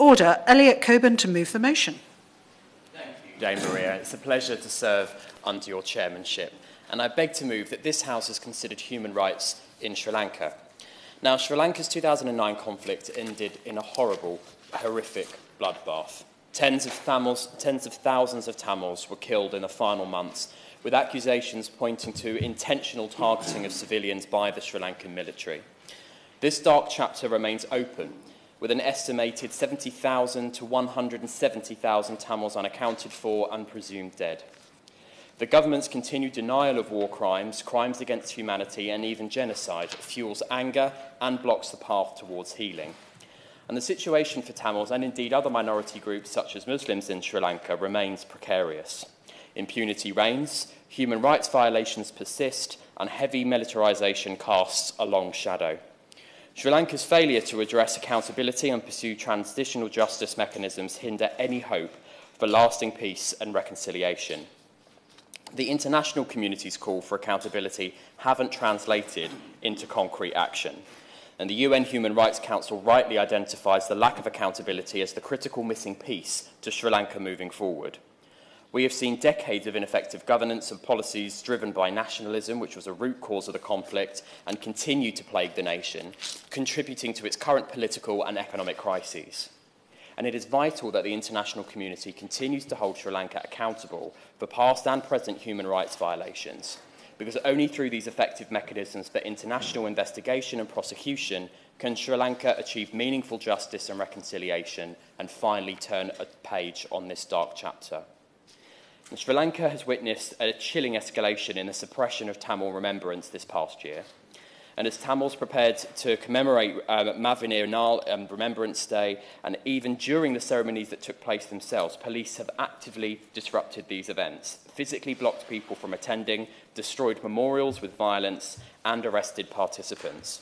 Order. Elliot Colburn to move the motion. Thank you, Dame Maria. It's a pleasure to serve under your chairmanship. And I beg to move that this House has considered human rights in Sri Lanka. Now, Sri Lanka's 2009 conflict ended in a horrible, horrific bloodbath. Tens of, Tamils, tens of thousands of Tamils were killed in the final months, with accusations pointing to intentional targeting of civilians by the Sri Lankan military. This dark chapter remains open, with an estimated 70,000 to 170,000 Tamils unaccounted for and presumed dead. The government's continued denial of war crimes, crimes against humanity, and even genocide fuels anger and blocks the path towards healing. And the situation for Tamils and indeed other minority groups such as Muslims in Sri Lanka remains precarious. Impunity reigns, human rights violations persist, and heavy militarisation casts a long shadow. Sri Lanka's failure to address accountability and pursue transitional justice mechanisms hinder any hope for lasting peace and reconciliation. The international community's call for accountability haven't translated into concrete action. And the UN Human Rights Council rightly identifies the lack of accountability as the critical missing piece to Sri Lanka moving forward. We have seen decades of ineffective governance and policies driven by nationalism, which was a root cause of the conflict and continue to plague the nation, contributing to its current political and economic crises and it is vital that the international community continues to hold Sri Lanka accountable for past and present human rights violations, because only through these effective mechanisms for international investigation and prosecution can Sri Lanka achieve meaningful justice and reconciliation and finally turn a page on this dark chapter. Sri Lanka has witnessed a chilling escalation in the suppression of Tamil remembrance this past year. And as Tamils prepared to commemorate um, Maaveerar Naal um, Remembrance Day, and even during the ceremonies that took place themselves, police have actively disrupted these events, physically blocked people from attending, destroyed memorials with violence, and arrested participants.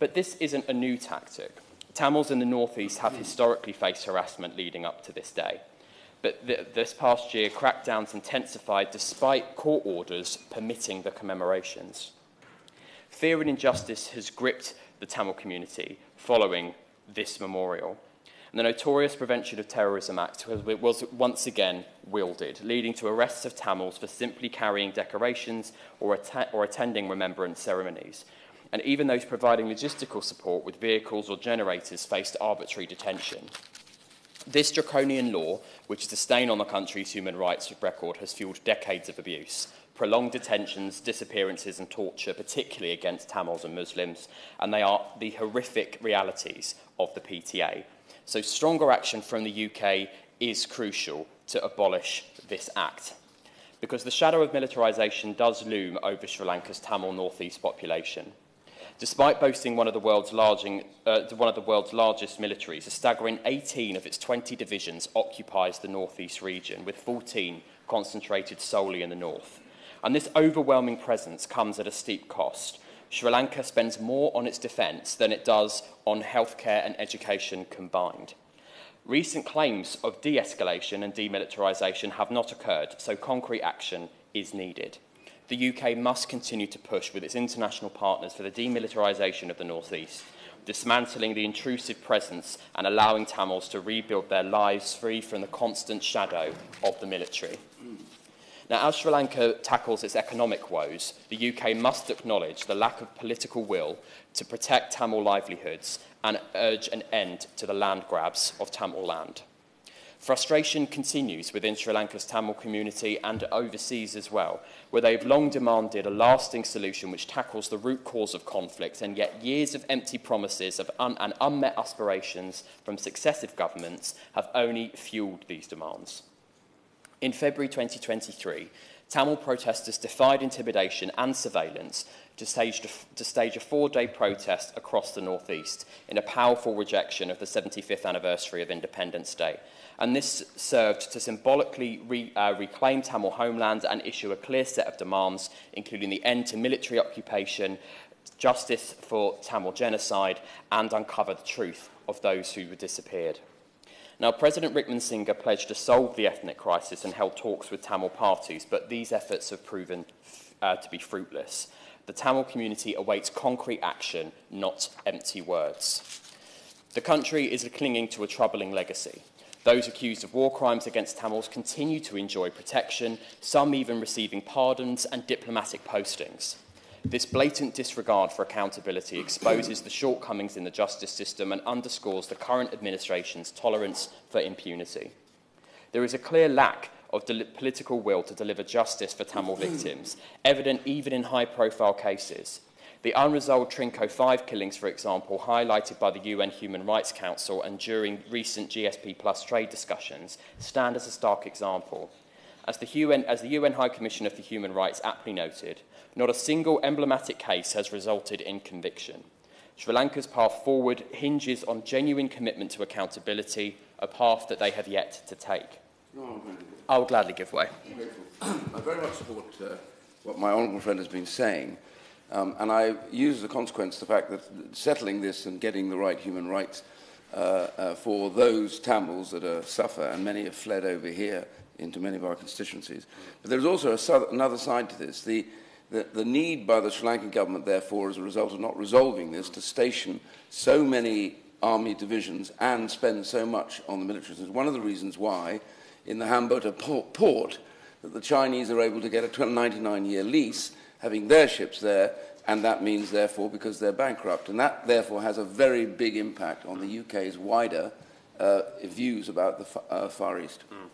But this isn't a new tactic. Tamils in the northeast have historically faced harassment leading up to this day. But th this past year, crackdowns intensified despite court orders permitting the commemorations. Fear and injustice has gripped the Tamil community following this memorial. And the Notorious Prevention of Terrorism Act was once again wielded, leading to arrests of Tamils for simply carrying decorations or, att or attending remembrance ceremonies. And even those providing logistical support with vehicles or generators faced arbitrary detention. This draconian law, which is a stain on the country's human rights record, has fueled decades of abuse prolonged detentions, disappearances and torture, particularly against Tamils and Muslims, and they are the horrific realities of the PTA. So stronger action from the UK is crucial to abolish this act. Because the shadow of militarisation does loom over Sri Lanka's Tamil northeast population. Despite boasting one of the world's, larging, uh, one of the world's largest militaries, a staggering 18 of its 20 divisions occupies the northeast region, with 14 concentrated solely in the north. And this overwhelming presence comes at a steep cost. Sri Lanka spends more on its defence than it does on healthcare and education combined. Recent claims of de escalation and demilitarisation have not occurred, so concrete action is needed. The UK must continue to push with its international partners for the demilitarisation of the North East, dismantling the intrusive presence and allowing Tamils to rebuild their lives free from the constant shadow of the military. Now, as Sri Lanka tackles its economic woes, the UK must acknowledge the lack of political will to protect Tamil livelihoods and urge an end to the land grabs of Tamil land. Frustration continues within Sri Lanka's Tamil community and overseas as well, where they've long demanded a lasting solution which tackles the root cause of conflict, and yet years of empty promises of un and unmet aspirations from successive governments have only fueled these demands. In February 2023, Tamil protesters defied intimidation and surveillance to stage, to stage a four-day protest across the northeast in a powerful rejection of the 75th anniversary of Independence Day. And this served to symbolically re, uh, reclaim Tamil homeland and issue a clear set of demands, including the end to military occupation, justice for Tamil genocide, and uncover the truth of those who were disappeared. Now, President Wickremesinghe pledged to solve the ethnic crisis and held talks with Tamil parties, but these efforts have proven uh, to be fruitless. The Tamil community awaits concrete action, not empty words. The country is clinging to a troubling legacy. Those accused of war crimes against Tamils continue to enjoy protection, some even receiving pardons and diplomatic postings. This blatant disregard for accountability exposes the shortcomings in the justice system and underscores the current administration's tolerance for impunity. There is a clear lack of political will to deliver justice for Tamil victims, evident even in high profile cases. The unresolved Trinco 5 killings, for example, highlighted by the UN Human Rights Council and during recent GSP Plus trade discussions, stand as a stark example. As the, UN, as the UN High Commissioner for Human Rights aptly noted, not a single emblematic case has resulted in conviction. Sri Lanka's path forward hinges on genuine commitment to accountability, a path that they have yet to take. No, I will gladly give way. I very much support uh, what my honourable friend has been saying. Um, and I use as a consequence the fact that settling this and getting the right human rights uh, uh, for those Tamils that are, suffer, and many have fled over here into many of our constituencies. But there's also a, another side to this. The, the, the need by the Sri Lankan government, therefore, as a result of not resolving this, to station so many army divisions and spend so much on the military. is one of the reasons why, in the Hambota port, port that the Chinese are able to get a 99-year lease having their ships there, and that means, therefore, because they're bankrupt. And that, therefore, has a very big impact on the UK's wider uh, views about the uh, Far East. Mm.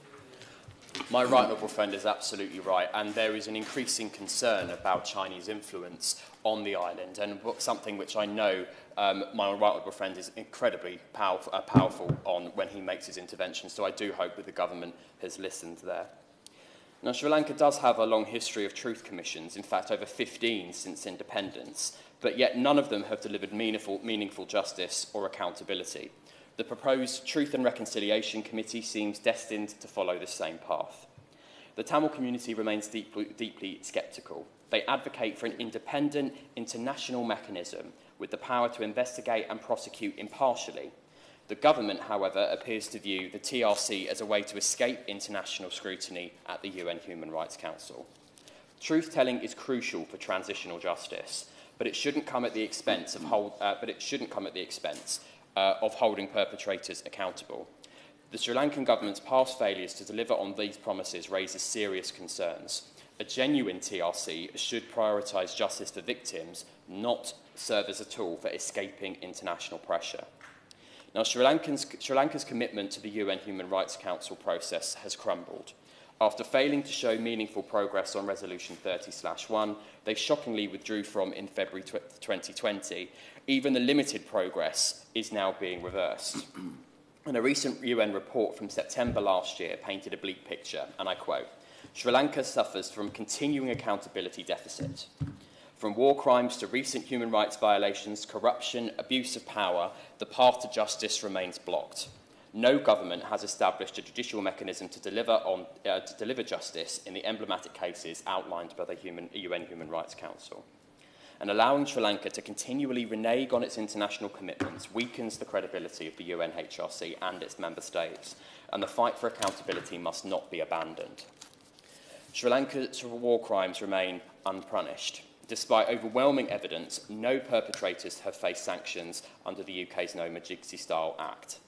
My right honourable friend is absolutely right, and there is an increasing concern about Chinese influence on the island, and something which I know um, my right honourable friend is incredibly powerful, uh, powerful on when he makes his intervention. So I do hope that the government has listened there. Now, Sri Lanka does have a long history of truth commissions, in fact, over 15 since independence, but yet none of them have delivered meaningful, meaningful justice or accountability. The proposed Truth and Reconciliation Committee seems destined to follow the same path. The Tamil community remains deeply, deeply sceptical. They advocate for an independent international mechanism with the power to investigate and prosecute impartially the government, however, appears to view the TRC as a way to escape international scrutiny at the UN Human Rights Council. Truth telling is crucial for transitional justice, but it shouldn't come at the expense of, hold, uh, but it shouldn't come at the expense uh, of holding perpetrators accountable. The Sri Lankan government's past failures to deliver on these promises raises serious concerns. A genuine TRC should prioritise justice for victims, not serve as a tool for escaping international pressure. Now, Sri, Sri Lanka's commitment to the UN Human Rights Council process has crumbled. After failing to show meaningful progress on Resolution 30-1, they shockingly withdrew from in February 2020. Even the limited progress is now being reversed. and a recent UN report from September last year painted a bleak picture, and I quote, Sri Lanka suffers from continuing accountability deficit. From war crimes to recent human rights violations, corruption, abuse of power, the path to justice remains blocked. No government has established a judicial mechanism to deliver, on, uh, to deliver justice in the emblematic cases outlined by the human, UN Human Rights Council. And allowing Sri Lanka to continually renege on its international commitments weakens the credibility of the UNHRC and its member states, and the fight for accountability must not be abandoned. Sri Lanka's war crimes remain unpunished. Despite overwhelming evidence, no perpetrators have faced sanctions under the UK's No Magnitsky Style Act.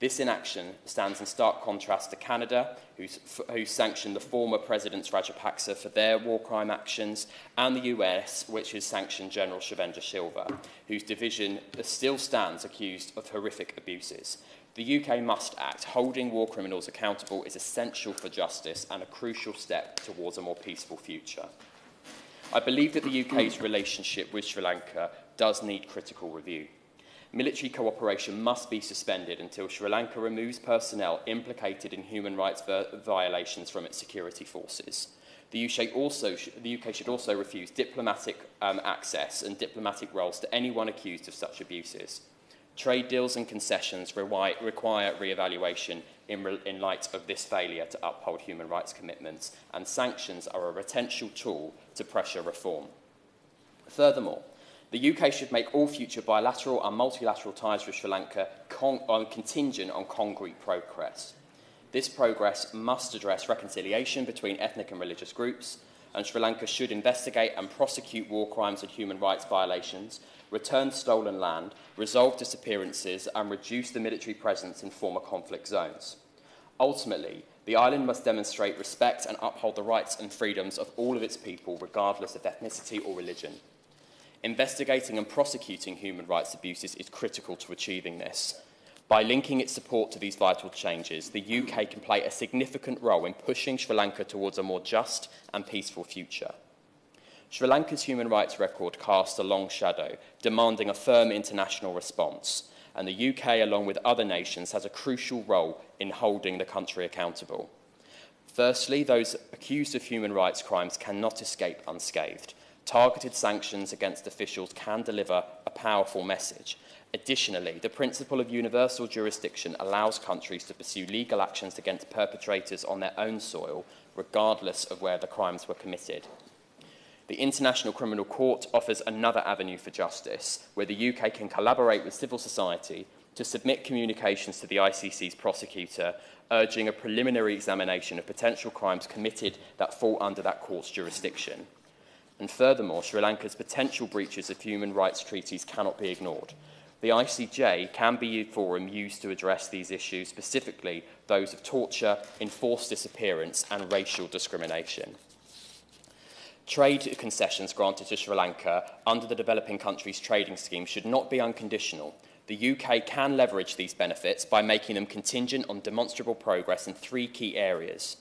This inaction stands in stark contrast to Canada, who sanctioned the former presidents Rajapaksa for their war crime actions, and the US, which has sanctioned General Shavendra Silva, whose division still stands accused of horrific abuses. The UK must act. Holding war criminals accountable is essential for justice and a crucial step towards a more peaceful future. I believe that the UK's relationship with Sri Lanka does need critical review. Military cooperation must be suspended until Sri Lanka removes personnel implicated in human rights violations from its security forces. The UK, also, the UK should also refuse diplomatic um, access and diplomatic roles to anyone accused of such abuses. Trade deals and concessions require re-evaluation in, re in light of this failure to uphold human rights commitments, and sanctions are a potential tool to pressure reform. Furthermore, the UK should make all future bilateral and multilateral ties with Sri Lanka con on, contingent on concrete progress. This progress must address reconciliation between ethnic and religious groups, and Sri Lanka should investigate and prosecute war crimes and human rights violations, return stolen land, resolve disappearances, and reduce the military presence in former conflict zones. Ultimately, the island must demonstrate respect and uphold the rights and freedoms of all of its people, regardless of ethnicity or religion. Investigating and prosecuting human rights abuses is critical to achieving this. By linking its support to these vital changes, the UK can play a significant role in pushing Sri Lanka towards a more just and peaceful future. Sri Lanka's human rights record casts a long shadow, demanding a firm international response, and the UK, along with other nations, has a crucial role in holding the country accountable. Firstly, those accused of human rights crimes cannot escape unscathed. Targeted sanctions against officials can deliver a powerful message. Additionally, the principle of universal jurisdiction allows countries to pursue legal actions against perpetrators on their own soil, regardless of where the crimes were committed. The International Criminal Court offers another avenue for justice, where the UK can collaborate with civil society to submit communications to the ICC's prosecutor, urging a preliminary examination of potential crimes committed that fall under that court's jurisdiction. And furthermore, Sri Lanka's potential breaches of human rights treaties cannot be ignored. The ICJ can be a forum used to address these issues, specifically those of torture, enforced disappearance, and racial discrimination. Trade concessions granted to Sri Lanka under the Developing Countries Trading Scheme should not be unconditional. The UK can leverage these benefits by making them contingent on demonstrable progress in three key areas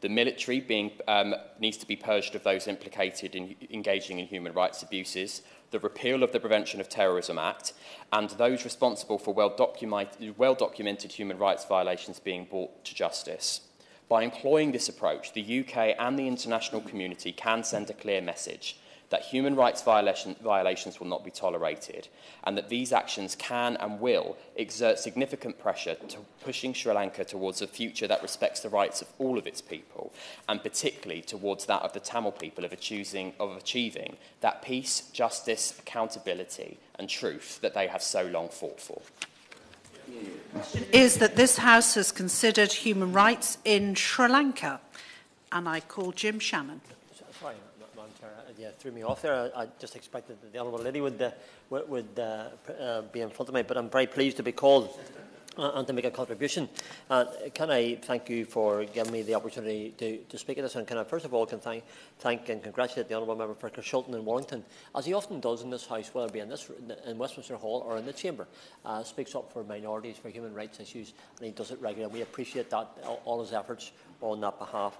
the military being, um, needs to be purged of those implicated in engaging in human rights abuses, the repeal of the Prevention of Terrorism Act, and those responsible for well documented, well documented human rights violations being brought to justice. By employing this approach, the UK and the international community can send a clear message that human rights violation, violations will not be tolerated, and that these actions can and will exert significant pressure to pushing Sri Lanka towards a future that respects the rights of all of its people, and particularly towards that of the Tamil people of of achieving that peace, justice, accountability, and truth that they have so long fought for. is that this House has considered human rights in Sri Lanka. And I call Jim Shannon. Sorry, Madam Chair, uh, yeah, threw me off there. I, I just expected that the Honourable Lady would, uh, would uh, uh, be in front of me, but I'm very pleased to be called and to make a contribution. Uh, can I thank you for giving me the opportunity to, to speak at this? And can I first of all can thank, thank and congratulate the Honourable Member for Shulton in Wallington, as he often does in this House, whether it be in, this, in Westminster Hall or in the Chamber, uh, speaks up for minorities, for human rights issues, and he does it regularly. We appreciate that, all his efforts on that behalf.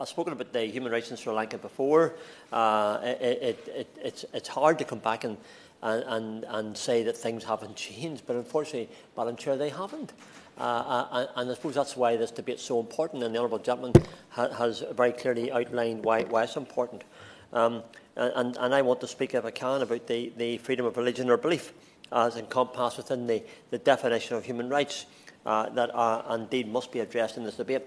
I've spoken about the human rights in Sri Lanka before. Uh, it, it, it, it's, it's hard to come back and, and, and say that things haven't changed, but unfortunately, Madam Chair, they haven't. Uh, uh and I suppose that's why this debate is so important, and the Honourable Gentleman ha has very clearly outlined why, why it's important. Um, and, and I want to speak, if I can, about the, the freedom of religion or belief as encompassed within the, the definition of human rights uh, that are, indeed must be addressed in this debate.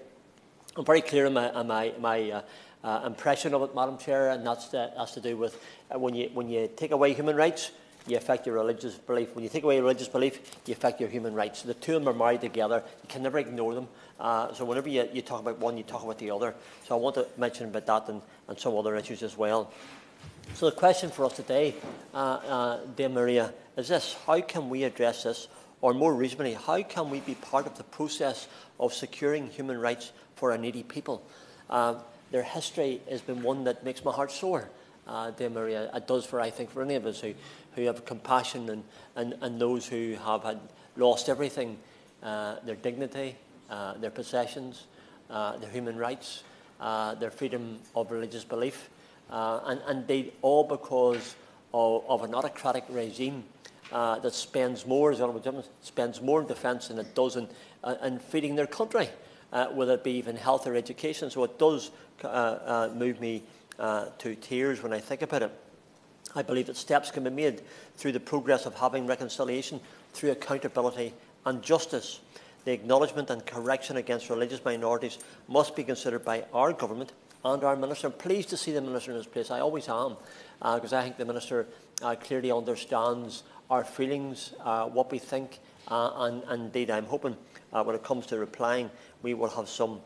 I'm very clear in my, in my, my uh, uh, impression of it, Madam Chair, and that's, uh, that's to do with uh, when, you, when you take away human rights, you affect your religious belief. When you take away your religious belief, you affect your human rights. The two of them are married together. You can never ignore them. Uh, so whenever you, you talk about one, you talk about the other. So I want to mention about that and, and some other issues as well. So the question for us today, uh, uh, dear Maria, is this. How can we address this? Or more reasonably, how can we be part of the process of securing human rights for a needy people. Uh, their history has been one that makes my heart sore, uh, dear Maria. It does for, I think, for any of us who, who have compassion and, and, and those who have had lost everything, uh, their dignity, uh, their possessions, uh, their human rights, uh, their freedom of religious belief, uh, and, and they all because of, of an autocratic regime that spends more, as Honourable Gentleman spends more in defence than it does in, in feeding their country whether it be even health or education. So it does move me uh, to tears when I think about it. I believe that steps can be made through the progress of having reconciliation, through accountability and justice. The acknowledgement and correction against religious minorities must be considered by our government and our minister. I'm pleased to see the minister in this place. I always am, because uh, I think the minister uh, clearly understands our feelings, uh, what we think, uh, and, and, indeed I'm hoping uh, when it comes to replying we will have some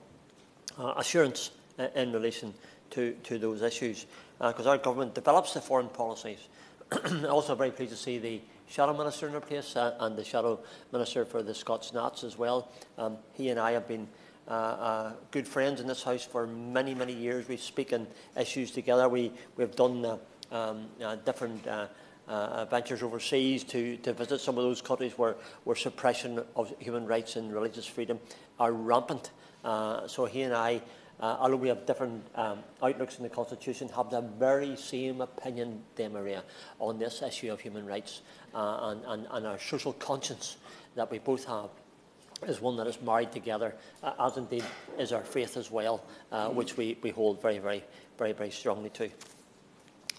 uh, assurance in relation to, to those issues. Because uh, our government develops the foreign policies also very pleased to see the Shadow Minister in our place uh, and the Shadow Minister for the Scots Nats as well. Um, he and I have been uh, uh, good friends in this house for many, many years. We speak on issues together. We, we've done uh, um, uh, different uh, uh, ventures overseas to, to visit some of those countries where, where suppression of human rights and religious freedom are rampant. so he and I uh, although we have different um, outlooks in the Constitution, have the very same opinion, Dame Maria, on this issue of human rights uh, and, and, and, our social conscience that we both have is one that is married together, uh, as indeed is our faith as well, uh, which we, we hold very, very, very, very strongly to.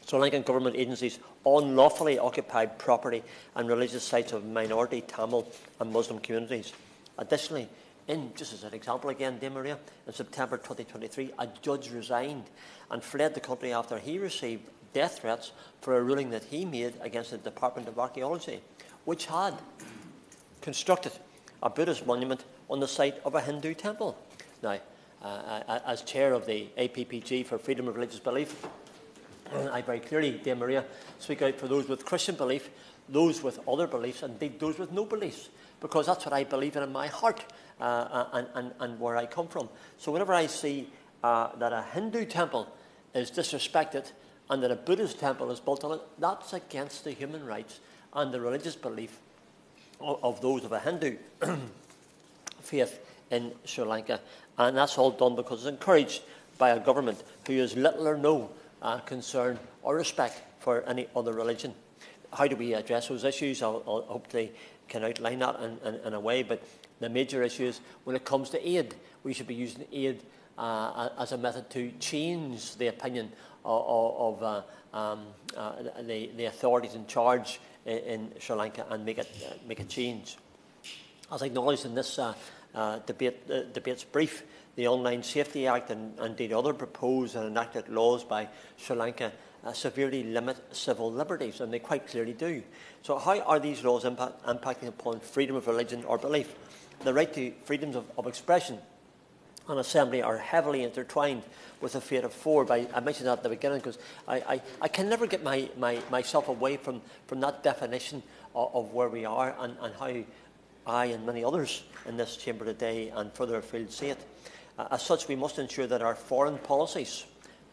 Sri Lankan government agencies unlawfully occupied property and religious sites of minority Tamil and Muslim communities. Additionally, in, just as an example again, Dame Maria, in September 2023, a judge resigned and fled the country after he received death threats for a ruling that he made against the Department of Archaeology, which had constructed a Buddhist monument on the site of a Hindu temple. Now, uh, uh as chair of the APPG for freedom of religious belief, I very clearly, Dame Maria, speak out for those with Christian belief, those with other beliefs, and indeed those with no beliefs, because that's what I believe in in my heart. Uh, uh, and, and, and, where I come from. So whenever I see uh, that a Hindu temple is disrespected and that a Buddhist temple is built on it, that's against the human rights and the religious belief of, of those of a Hindu faith in Sri Lanka. And that's all done because it's encouraged by a government who has little or no uh, concern or respect for any other religion. How do we address those issues? I'll, I'll hopefully can outline that in, in, in a way, but the major issue is when it comes to aid, we should be using aid uh, as a method to change the opinion of, of uh, um, uh, the, the, authorities in charge in, in Sri Lanka and make it, uh, make a change. As acknowledged in this uh, uh, debate, debate's brief, the Online Safety Act and, indeed other proposed and enacted laws by Sri Lanka severely limit civil liberties, and they quite clearly do. So how are these laws impact, impacting upon freedom of religion or belief? The right to freedoms of, of expression and assembly are heavily intertwined with the fate of four. By, I mentioned that at the beginning because I, I, I, can never get my, my, myself away from, from that definition of, of where we are and, and how I and many others in this chamber today and further afield see it. Uh, as such, we must ensure that our foreign policies,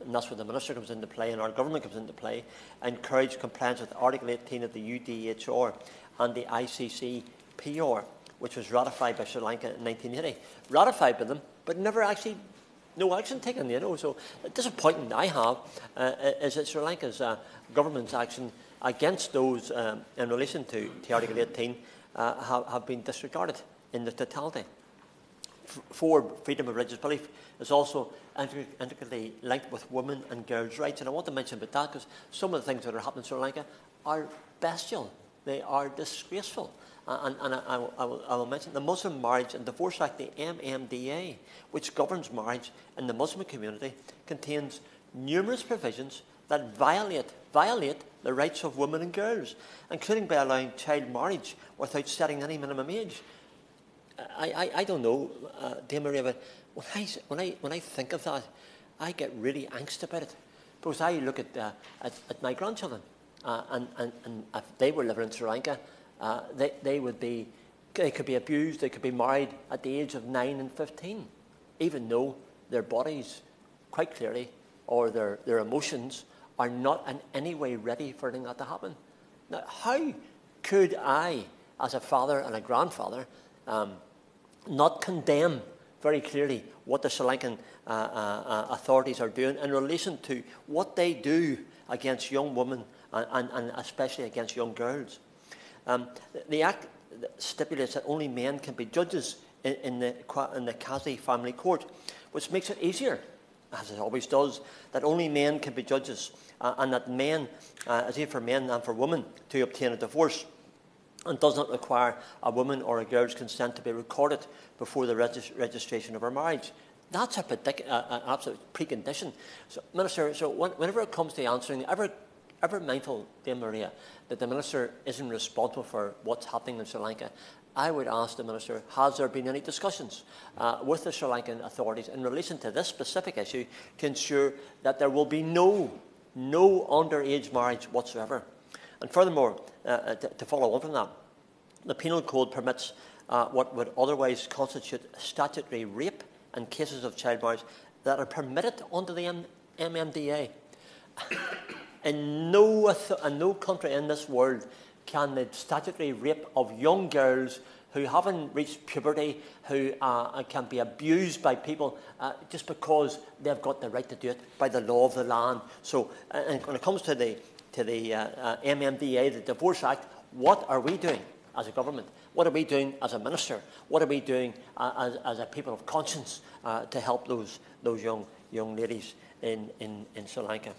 and that's where the Minister comes into play and our government comes into play, encourage compliance with Article 18 of the UDHR and the ICCPR which was ratified by Sri Lanka in 1980. Ratified by them, but never actually, no action taken, you know. So the disappointment I have uh, is that Sri Lanka's uh, government's action against those um, in relation to, to Article 18 uh, have, have been disregarded in the totality. For freedom of religious belief is also intricately linked with women and girls' rights. And I want to mention about that because some of the things that are happening in Sri Lanka are bestial. They are disgraceful. Uh, and, and I, I, will, I, will, mention the Muslim Marriage and Divorce Act, the MMDA, which governs marriage in the Muslim community, contains numerous provisions that violate, violate the rights of women and girls, including by allowing child marriage without setting any minimum age. I, I, I don't know, uh, dear Maria, but when I, when, I, when I think of that, I get really angst about it. Because I look at, uh, at, at, my grandchildren, uh, and, and, and if they were living in Sri Lanka, uh, they, they would be, they could be abused, they could be married at the age of 9 and 15, even though their bodies, quite clearly, or their, their emotions, are not in any way ready for anything that to happen. Now, how could I, as a father and a grandfather, um, not condemn very clearly what the Sri Lankan uh, uh, uh authorities are doing in relation to what they do against young women and, and, and especially against young girls? Um, the Act stipulates that only men can be judges in, in, the, in the Kazi family court, which makes it easier, as it always does, that only men can be judges, uh, and that men, uh, as if for men and for women, to obtain a divorce, and does not require a woman or a girl's consent to be recorded before the regis- registration of her marriage. That's a predic- uh, an absolute precondition. So, Minister, so whenever it comes to answering ever ever mindful, dear Maria, that the Minister isn't responsible for what's happening in Sri Lanka, I would ask the Minister, has there been any discussions uh, with the Sri Lankan authorities in relation to this specific issue to ensure that there will be no, no underage marriage whatsoever? And furthermore, uh, uh, to, to, follow on from that, the Penal Code permits uh, what would otherwise constitute statutory rape and cases of child marriage that are permitted under the M- MMDA. In, no, in no country in this world can the statutory rape of young girls who haven't reached puberty, who uh, can be abused by people uh, just because they've got the right to do it by the law of the land. So, and when it comes to the, to the uh, uh MMDA, the Divorce Act, what are we doing as a government? What are we doing as a minister? What are we doing uh, as, as a people of conscience uh, to help those, those young, young ladies in, in, in Sri Lanka?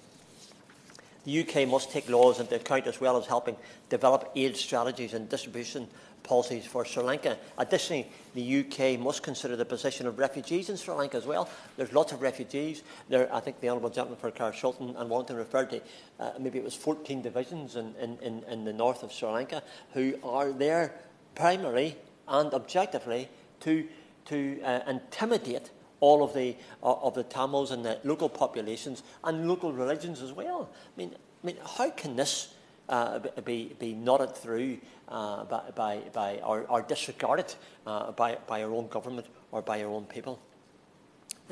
The UK must take laws into account as well as helping develop aid strategies and distribution policies for Sri Lanka. Additionally, the UK must consider the position of refugees in Sri Lanka as well. There's lots of refugees. There, I think the Honourable Gentleman for Carshalton and Wallington referred to uh, maybe it was 14 divisions in, in, in the north of Sri Lanka who are there primarily and objectively to, to uh, intimidate all of the, uh, of the Tamils and the local populations and local religions as well. I mean, I mean how can this uh, be, be nodded through uh, by, by, by or, or disregarded uh, by, by our own government or by our own people?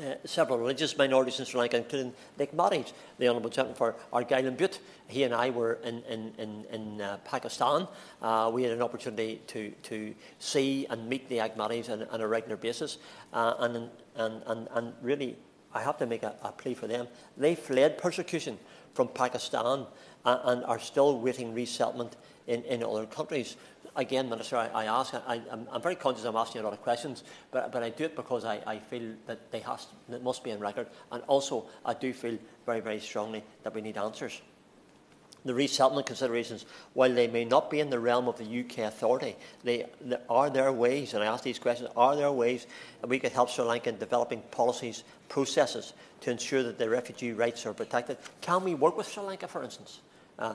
Uh, several religious minorities in Sri Lanka, including Nick Matties, the Honourable Gentleman for Argyll Bute. He and I were in, in, in, in uh, Pakistan. Uh, we had an opportunity to, to see and meet the Ahmadis on, on a regular basis. Uh, and, and, and, and really, I have to make a, a plea for them. They fled persecution from Pakistan uh, and are still waiting resettlement in, in other countries again, Minister, I, I ask, I, am very conscious I'm asking a lot of questions, but, but I do it because I, I feel that they has, it must be in record, and also I do feel very, very strongly that we need answers. The resettlement considerations, while they may not be in the realm of the UK authority, they, they are there ways, and I ask these questions, are there ways that we could help Sri Lanka in developing policies, processes to ensure that their refugee rights are protected? Can we work with Sri Lanka, for instance? Uh,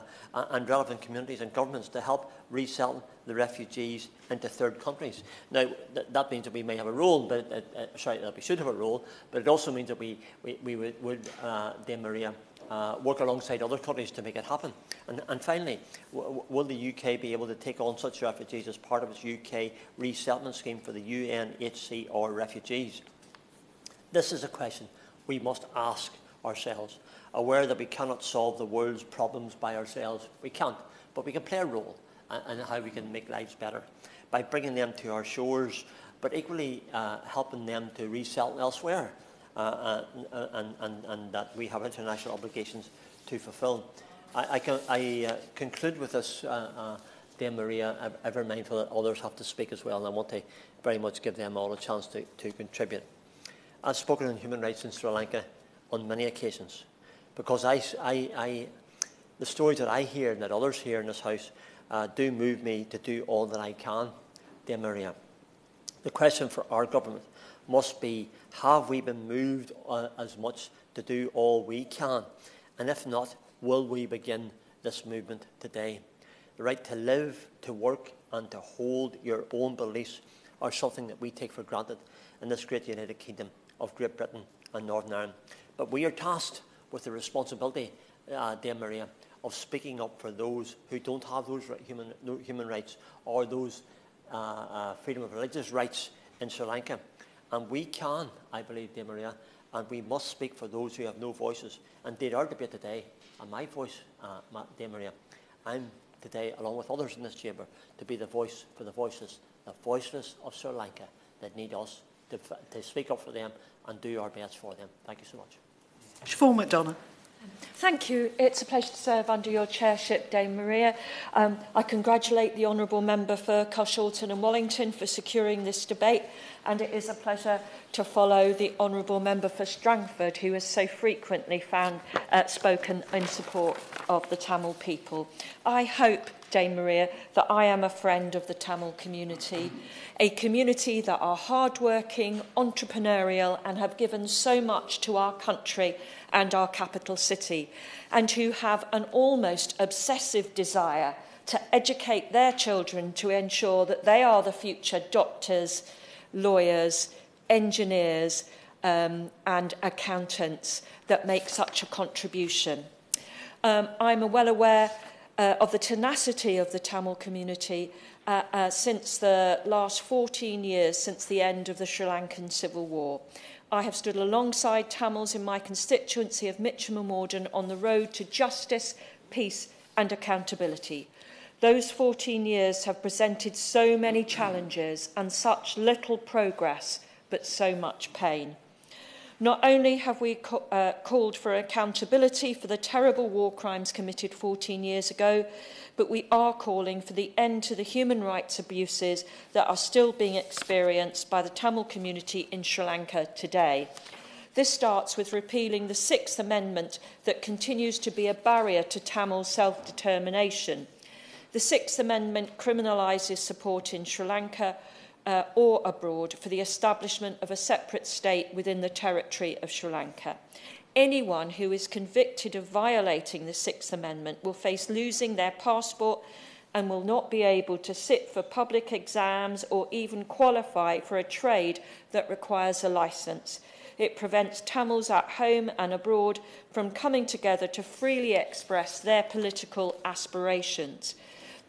and relevant communities and governments to help resettle the refugees into third countries. Now, th that means that we may have a role, but uh, uh, sorry, that we should have a role, but it also means that we, we, we would, would uh, Dame Maria, uh, work alongside other countries to make it happen. And, and finally, will the UK be able to take on such refugees as part of its UK resettlement scheme for the UNHCR refugees? This is a question we must ask ourselves aware that we cannot solve the world's problems by ourselves. We can't, but we can play a role in, how we can make lives better by bringing them to our shores, but equally uh, helping them to resell elsewhere, uh, uh and, and, and, that we have international obligations to fulfil. I, I, can, I uh, conclude with this, uh, uh, Dame Maria, ever mindful that others have to speak as well, and I want to very much give them all a chance to, to contribute. I've spoken on human rights in Sri Lanka on many occasions because I, I, I, the stories that I hear and that others hear in this house uh, do move me to do all that I can, dear Maria. The question for our government must be have we been moved uh, as much to do all we can? And if not, will we begin this movement today? The right to live, to work, and to hold your own beliefs are something that we take for granted in this great United Kingdom of Great Britain and Northern Ireland. But we are tasked with the responsibility, uh, dear Maria, of speaking up for those who don't have those human, human rights or those uh, uh, freedom of religious rights in Sri Lanka. And we can, I believe, dear Maria, and we must speak for those who have no voices. And did our debate today, and my voice, uh, dear Maria, I'm today, along with others in this chamber, to be the voice for the voices, the voiceless of Sri Lanka that need us to, to speak up for them and do our best for them. Thank you so much. Is vol met Danne. Thank you. It's a pleasure to serve under your chairship, Dame Maria. Um, I congratulate the Honourable Member for Coshorton and Wellington for securing this debate, and it is a pleasure to follow the Honourable Member for Strangford, who has so frequently found uh, spoken in support of the Tamil people. I hope, Dame Maria, that I am a friend of the Tamil community, a community that are hardworking, entrepreneurial, and have given so much to our country and our capital city, and who have an almost obsessive desire to educate their children to ensure that they are the future doctors, lawyers, engineers, um, and accountants that make such a contribution. Um, I'm well aware uh, of the tenacity of the Tamil community uh, uh, since the last 14 years, since the end of the Sri Lankan Civil War. I have stood alongside Tamils in my constituency of Mitcham and Morden on the road to justice, peace and accountability. Those 14 years have presented so many challenges and such little progress, but so much pain. Not only have we co uh, called for accountability for the terrible war crimes committed 14 years ago, but we are calling for the end to the human rights abuses that are still being experienced by the Tamil community in Sri Lanka today. This starts with repealing the Sixth Amendment that continues to be a barrier to Tamil self-determination. The Sixth Amendment criminalises support in Sri Lanka uh, or abroad for the establishment of a separate state within the territory of Sri Lanka. Anyone who is convicted of violating the Sixth Amendment will face losing their passport and will not be able to sit for public exams or even qualify for a trade that requires a licence. It prevents Tamils at home and abroad from coming together to freely express their political aspirations.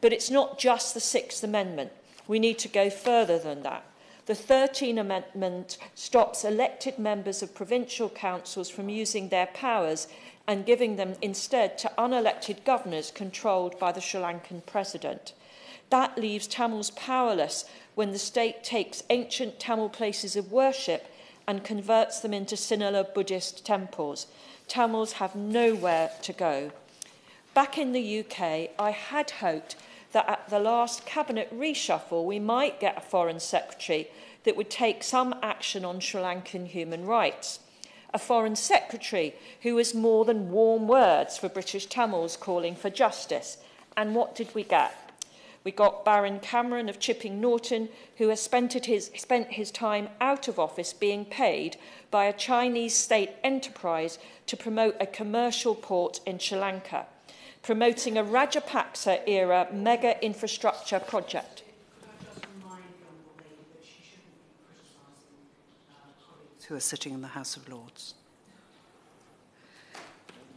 But it's not just the Sixth Amendment. We need to go further than that. The 13 Amendment stops elected members of provincial councils from using their powers and giving them instead to unelected governors controlled by the Sri Lankan president. That leaves Tamils powerless when the state takes ancient Tamil places of worship and converts them into Sinhala Buddhist temples. Tamils have nowhere to go. Back in the UK, I had hoped that at the last cabinet reshuffle we might get a foreign secretary that would take some action on Sri Lankan human rights. A foreign secretary who was more than warm words for British Tamils calling for justice. And what did we get? We got Baron Cameron of Chipping Norton, who has spent his, spent his time out of office being paid by a Chinese state enterprise to promote a commercial port in Sri Lanka promoting a Rajapaksa era mega infrastructure project? Who are sitting in the House of Lords.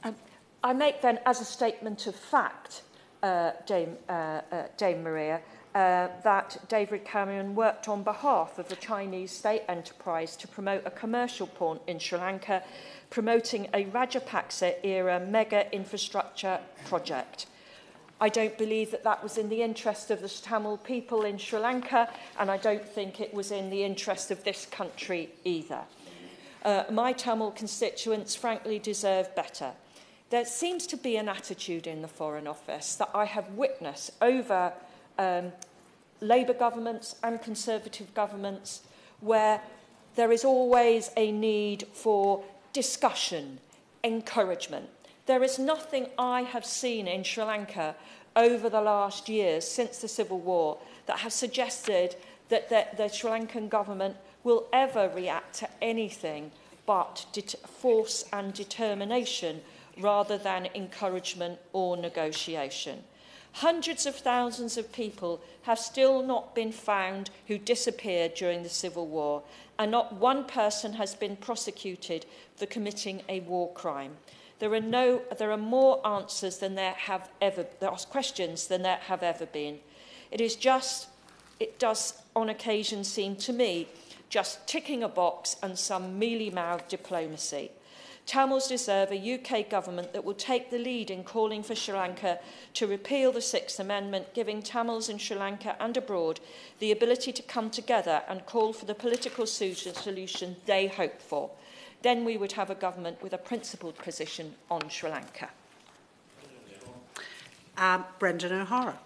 Um, I make then, as a statement of fact, uh, Dame, uh, uh, Dame Maria, uh, that David Cameron worked on behalf of the Chinese state enterprise to promote a commercial port in Sri Lanka promoting a Rajapaksa-era mega infrastructure project. I don't believe that that was in the interest of the Tamil people in Sri Lanka, and I don't think it was in the interest of this country either. Uh, my Tamil constituents frankly deserve better. There seems to be an attitude in the Foreign Office that I have witnessed over um, Labour governments and Conservative governments where there is always a need for discussion, encouragement. There is nothing I have seen in Sri Lanka over the last years since the civil war that has suggested that the, the Sri Lankan government will ever react to anything but force and determination rather than encouragement or negotiation. Hundreds of thousands of people have still not been found who disappeared during the Civil War, and not one person has been prosecuted for committing a war crime. There are, no, there are more answers than there have ever, there are questions than there have ever been. It is just, it does on occasion seem to me, just ticking a box and some mealy-mouthed diplomacy. Tamils deserve a UK government that will take the lead in calling for Sri Lanka to repeal the Sixth Amendment, giving Tamils in Sri Lanka and abroad the ability to come together and call for the political solution they hope for. Then we would have a government with a principled position on Sri Lanka. Um, Brendan O'Hara.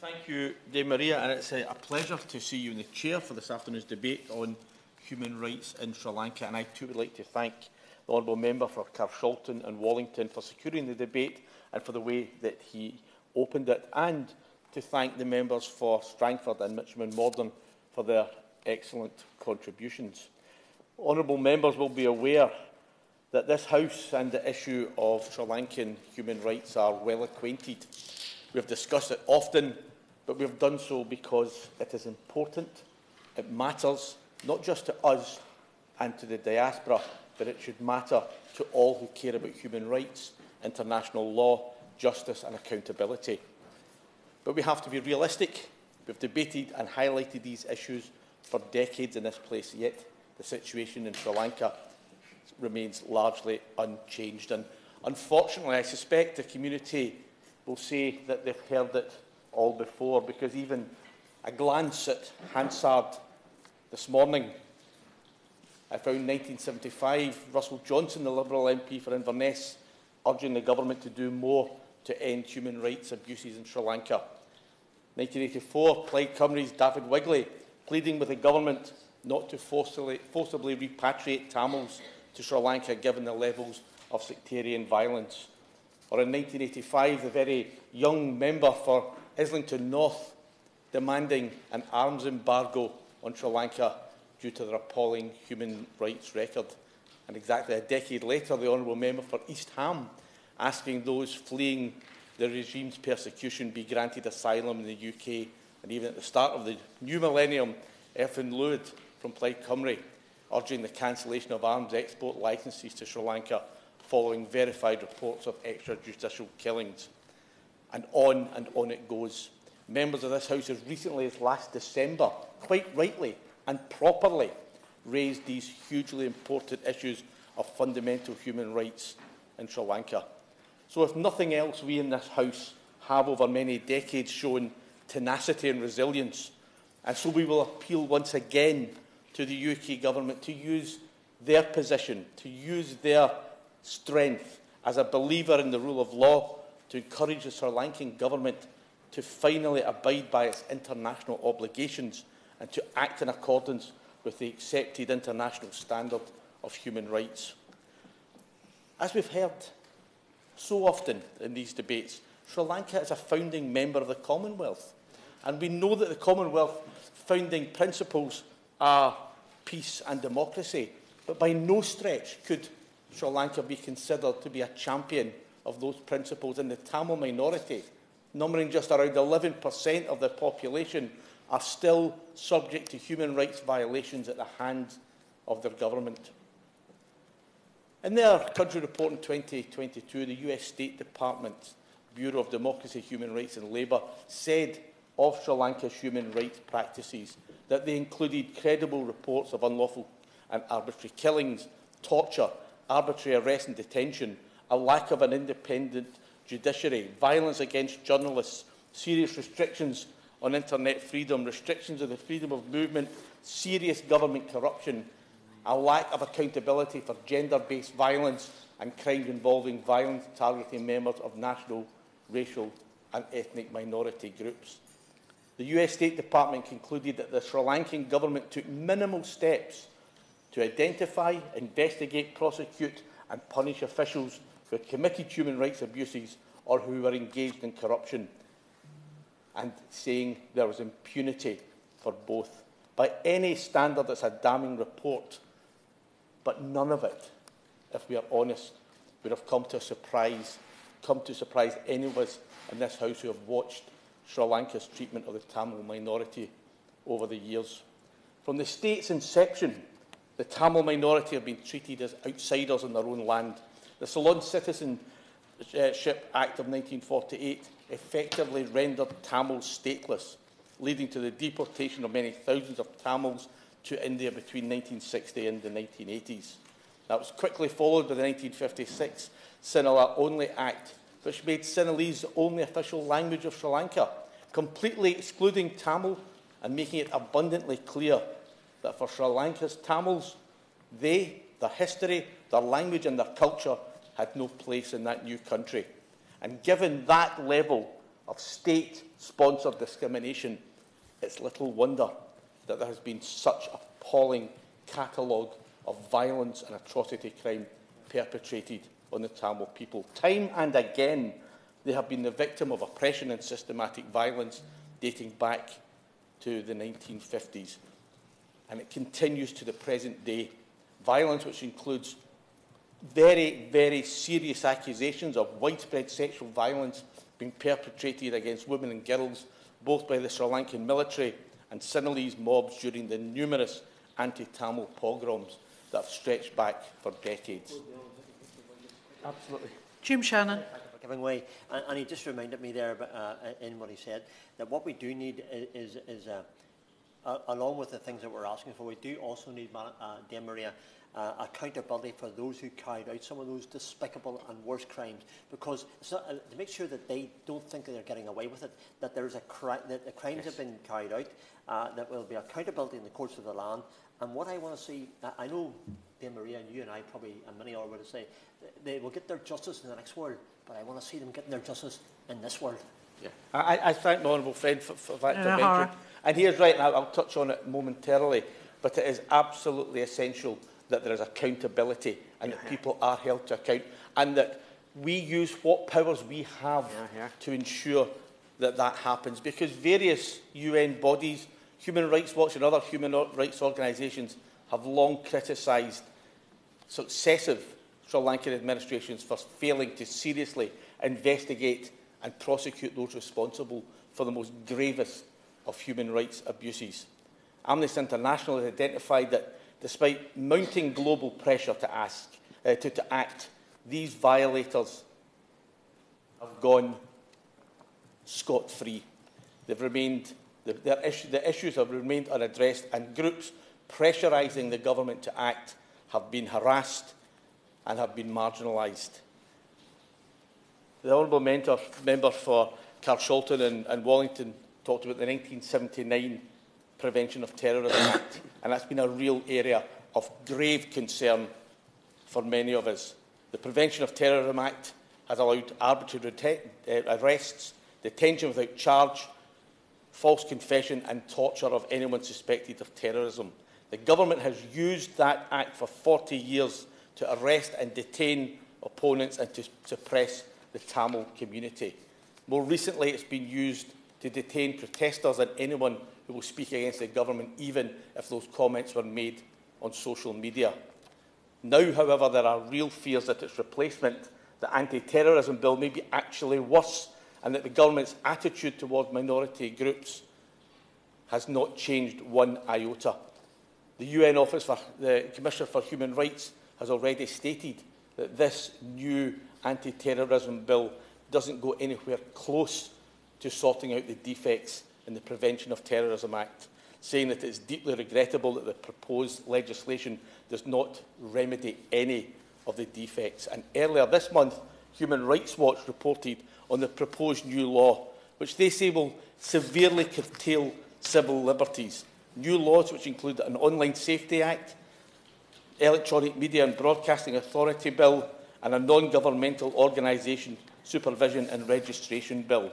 Thank you, Dame Maria, and it's a, a pleasure to see you in the chair for this afternoon's debate on human rights in Sri Lanka. And I too would like to thank the Honourable Member for Carshalton and Wallington for securing the debate and for the way that he opened it, and to thank the members for Strangford and Mitcham and Morden for their excellent contributions. Honourable members will be aware that this House and the issue of Sri Lankan human rights are well acquainted. We have discussed it often, but we have done so because it is important, it matters, not just to us and to the diaspora, but it should matter to all who care about human rights, international law, justice and accountability. But we have to be realistic. We've debated and highlighted these issues for decades in this place, yet the situation in Sri Lanka remains largely unchanged. And unfortunately, I suspect the community will say that they've heard it all before, because even a glance at Hansard this morning found 1975 Russell Johnson, the Liberal MP for Inverness, urging the government to do more to end human rights abuses in Sri Lanka. 1984, Plaid Cymru's David Wigley pleading with the government not to forcibly, forcibly repatriate Tamils to Sri Lanka given the levels of sectarian violence. Or in 1985, the very young member for Islington North demanding an arms embargo on Sri Lanka due to their appalling human rights record. And exactly a decade later, the Honourable Member for East Ham asking those fleeing the regime's persecution be granted asylum in the UK. And even at the start of the new millennium, Elfyn Llwyd from Plaid Cymru urging the cancellation of arms export licences to Sri Lanka following verified reports of extrajudicial killings. And on and on it goes. Members of this House as recently as last December, quite rightly and properly, raise these hugely important issues of fundamental human rights in Sri Lanka. So if nothing else, we in this House have over many decades shown tenacity and resilience. And so we will appeal once again to the UK Government to use their position, to use their strength as a believer in the rule of law to encourage the Sri Lankan Government to finally abide by its international obligations and to act in accordance with the accepted international standard of human rights. As we've heard so often in these debates, Sri Lanka is a founding member of the Commonwealth. And we know that the Commonwealth founding principles are peace and democracy. But by no stretch could Sri Lanka be considered to be a champion of those principles. And the Tamil minority, numbering just around 11% of the population, are still subject to human rights violations at the hands of their government. In their country report in 2022, the US State Department Bureau of Democracy, Human Rights and Labour said of Sri Lanka's human rights practices that they included credible reports of unlawful and arbitrary killings, torture, arbitrary arrest and detention, a lack of an independent judiciary, violence against journalists, serious restrictions on internet freedom, restrictions of the freedom of movement, serious government corruption, a lack of accountability for gender-based violence and crimes involving violence targeting members of national, racial and ethnic minority groups. The US State Department concluded that the Sri Lankan government took minimal steps to identify, investigate, prosecute and punish officials who had committed human rights abuses or who were engaged in corruption, and saying there was impunity for both. By any standard, it's a damning report, but none of it, if we are honest, would have come to a surprise, come to surprise any of us in this House who have watched Sri Lanka's treatment of the Tamil minority over the years. From the state's inception, the Tamil minority have been treated as outsiders in their own land. The Ceylon Citizenship uh, Act of 1948 effectively rendered Tamils stateless, leading to the deportation of many thousands of Tamils to India between 1960 and the 1980s. That was quickly followed by the 1956 Sinhala Only Act, which made Sinhalese the only official language of Sri Lanka, completely excluding Tamil and making it abundantly clear that for Sri Lanka's Tamils, they, their history, their language and their culture had no place in that new country. And given that level of state-sponsored discrimination, it's little wonder that there has been such appalling catalogue of violence and atrocity crime perpetrated on the Tamil people. Time and again, they have been the victim of oppression and systematic violence dating back to the 1950s. And it continues to the present day. Violence which includes very, very serious accusations of widespread sexual violence being perpetrated against women and girls, both by the Sri Lankan military and Sinhalese mobs during the numerous anti-Tamil pogroms that have stretched back for decades. Absolutely. Jim Shannon. giving way. And, and he just reminded me there uh, in what he said that what we do need is, is uh, uh, along with the things that we're asking for, we do also need, uh, Dame Maria, uh, accountability for those who carried out some of those despicable and worse crimes, because not, uh, to make sure that they don't think that they're getting away with it, that there's a cri that the crimes yes. have been carried out, uh, that will be accountability in the courts of the land. And what I want to see, I know Dame Maria and you and I probably, and many are would say, they will get their justice in the next world, but I want to see them getting their justice in this world. Yeah. I, I thank the honourable friend for, for that intervention. And he is right, and I'll, I'll touch on it momentarily, but it is absolutely essential that there is accountability and yeah, that people are held to account and that we use what powers we have yeah, yeah. to ensure that that happens because various UN bodies, Human Rights Watch and other human rights organisations have long criticised successive Sri Lankan administrations for failing to seriously investigate and prosecute those responsible for the most gravest of human rights abuses. Amnesty International has identified that despite mounting global pressure to, ask, uh, to, to act, these violators have gone scot-free. They've remained, the, issue, the issues have remained unaddressed and groups pressurising the government to act have been harassed and have been marginalised. The Honourable Member, member for Carshalton and, and Wallington talked about the 1979 Prevention of Terrorism Act, and that's been a real area of grave concern for many of us. The Prevention of Terrorism Act has allowed arbitrary uh, arrests, detention without charge, false confession and torture of anyone suspected of terrorism. The government has used that act for 40 years to arrest and detain opponents and to suppress the Tamil community. More recently, it's been used to detain protesters and anyone who will speak against the government, even if those comments were made on social media. Now, however, there are real fears that its replacement, the anti-terrorism bill, may be actually worse and that the government's attitude towards minority groups has not changed one iota. The UN Office for the Commissioner for Human Rights has already stated that this new anti-terrorism bill doesn't go anywhere close to sorting out the defects in the Prevention of Terrorism Act, saying that it is deeply regrettable that the proposed legislation does not remedy any of the defects. And earlier this month, Human Rights Watch reported on the proposed new law, which they say will severely curtail civil liberties. New laws which include an Online Safety Act, Electronic Media and Broadcasting Authority Bill and a non-governmental organisation supervision and registration bill.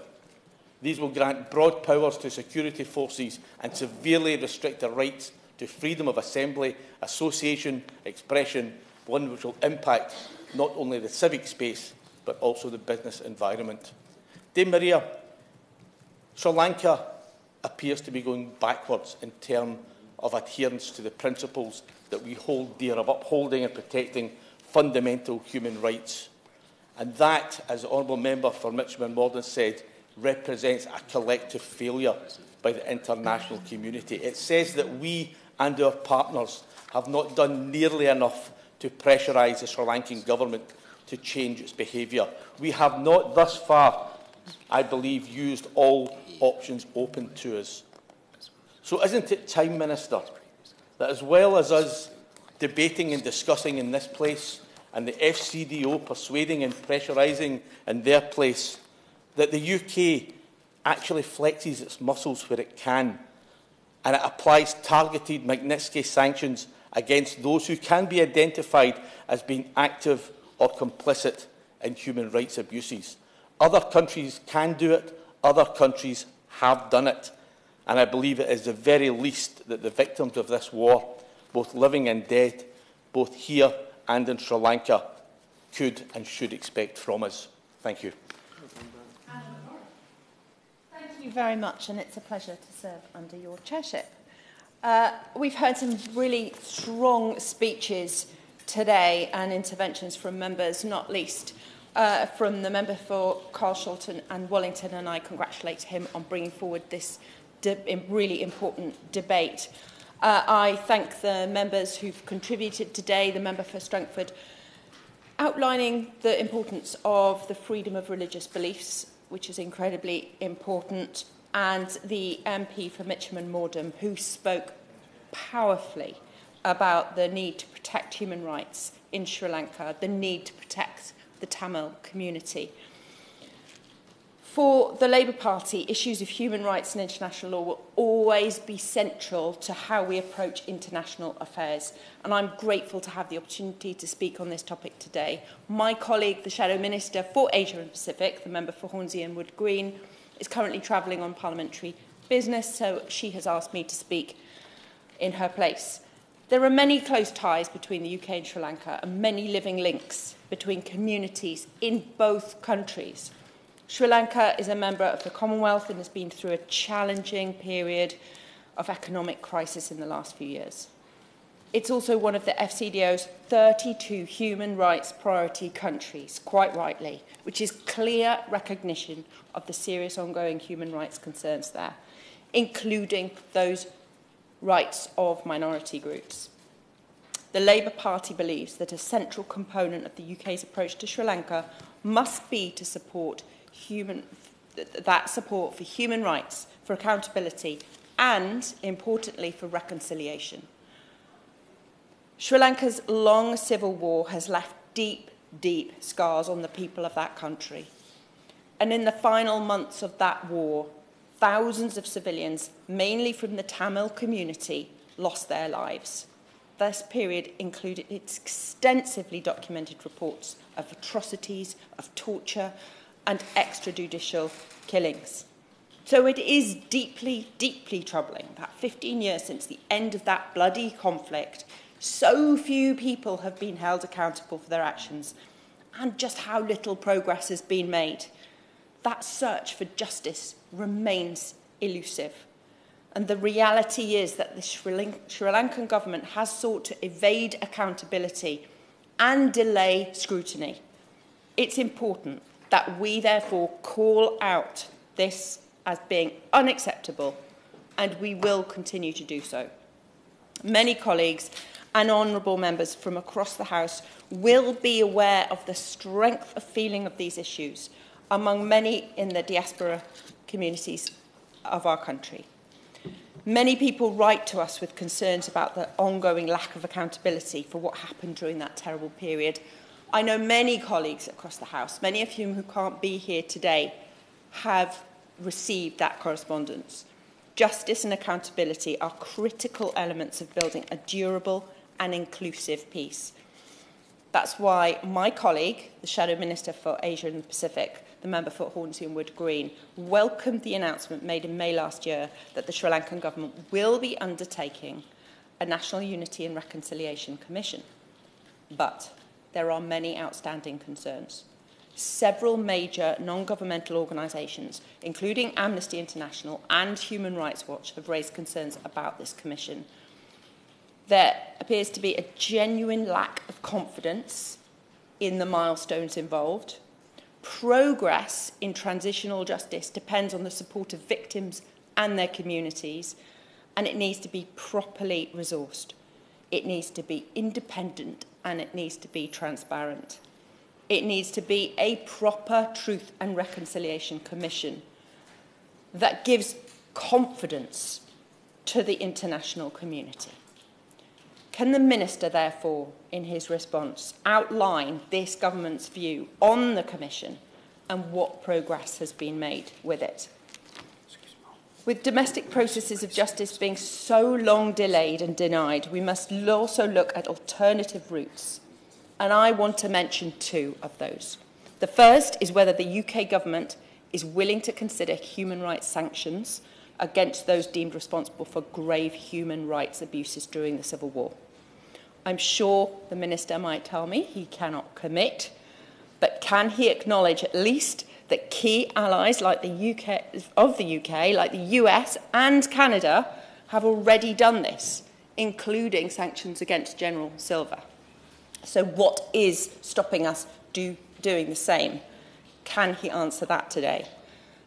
These will grant broad powers to security forces and severely restrict their rights to freedom of assembly, association, expression, one which will impact not only the civic space but also the business environment. Dame Maria, Sri Lanka appears to be going backwards in terms of adherence to the principles that we hold dear of upholding and protecting fundamental human rights. And that, as the Honourable Member for Mitcham and Morden said, represents a collective failure by the international community. It says that we and our partners have not done nearly enough to pressurise the Sri Lankan government to change its behaviour. We have not thus far, I believe, used all options open to us. So isn't it time, Minister, that as well as us debating and discussing in this place and the FCDO persuading and pressurising in their place, that the UK actually flexes its muscles where it can and it applies targeted Magnitsky sanctions against those who can be identified as being active or complicit in human rights abuses. Other countries can do it, other countries have done it, and I believe it is the very least that the victims of this war, both living and dead, both here and in Sri Lanka, could and should expect from us. Thank you. you very much, and it's a pleasure to serve under your chairship. Uh, we've heard some really strong speeches today and interventions from members, not least uh, from the member for Carl Shulton and Wellington, and I congratulate him on bringing forward this really important debate. Uh, I thank the members who've contributed today, the member for Strangford, outlining the importance of the freedom of religious beliefs which is incredibly important, and the MP for Mitcham and Mordam, who spoke powerfully about the need to protect human rights in Sri Lanka, the need to protect the Tamil community. For the Labour Party, issues of human rights and international law will always be central to how we approach international affairs. And I'm grateful to have the opportunity to speak on this topic today. My colleague, the Shadow Minister for Asia and Pacific, the member for Hornsey and Wood Green, is currently travelling on parliamentary business, so she has asked me to speak in her place. There are many close ties between the UK and Sri Lanka and many living links between communities in both countries – Sri Lanka is a member of the Commonwealth and has been through a challenging period of economic crisis in the last few years. It's also one of the FCDO's 32 human rights priority countries, quite rightly, which is clear recognition of the serious ongoing human rights concerns there, including those rights of minority groups. The Labour Party believes that a central component of the UK's approach to Sri Lanka must be to support human, that support for human rights, for accountability, and, importantly, for reconciliation. Sri Lanka's long civil war has left deep, deep scars on the people of that country. And in the final months of that war, thousands of civilians, mainly from the Tamil community, lost their lives. This period included extensively documented reports of atrocities, of torture, and extrajudicial killings. So it is deeply, deeply troubling that 15 years since the end of that bloody conflict, so few people have been held accountable for their actions and just how little progress has been made. That search for justice remains elusive. And the reality is that the Sri, Lankan government has sought to evade accountability and delay scrutiny. It's important that we therefore call out this as being unacceptable and we will continue to do so. Many colleagues and honourable members from across the House will be aware of the strength of feeling of these issues among many in the diaspora communities of our country. Many people write to us with concerns about the ongoing lack of accountability for what happened during that terrible period I know many colleagues across the House, many of whom who can't be here today, have received that correspondence. Justice and accountability are critical elements of building a durable and inclusive peace. That's why my colleague, the Shadow Minister for Asia and the Pacific, the member for Hornsey and Wood Green, welcomed the announcement made in May last year that the Sri Lankan government will be undertaking a National Unity and Reconciliation Commission. But there are many outstanding concerns. Several major non-governmental organisations, including Amnesty International and Human Rights Watch, have raised concerns about this commission. There appears to be a genuine lack of confidence in the milestones involved. Progress in transitional justice depends on the support of victims and their communities, and it needs to be properly resourced. It needs to be independent and it needs to be transparent. It needs to be a proper Truth and Reconciliation Commission that gives confidence to the international community. Can the Minister, therefore, in his response, outline this government's view on the Commission and what progress has been made with it? With domestic processes of justice being so long delayed and denied, we must also look at alternative routes. And I want to mention two of those. The first is whether the UK government is willing to consider human rights sanctions against those deemed responsible for grave human rights abuses during the Civil War. I'm sure the Minister might tell me he cannot commit, but can he acknowledge at least that key allies like the UK, of the UK, like the US and Canada, have already done this, including sanctions against General Silva. So, what is stopping us do, doing the same? Can he answer that today?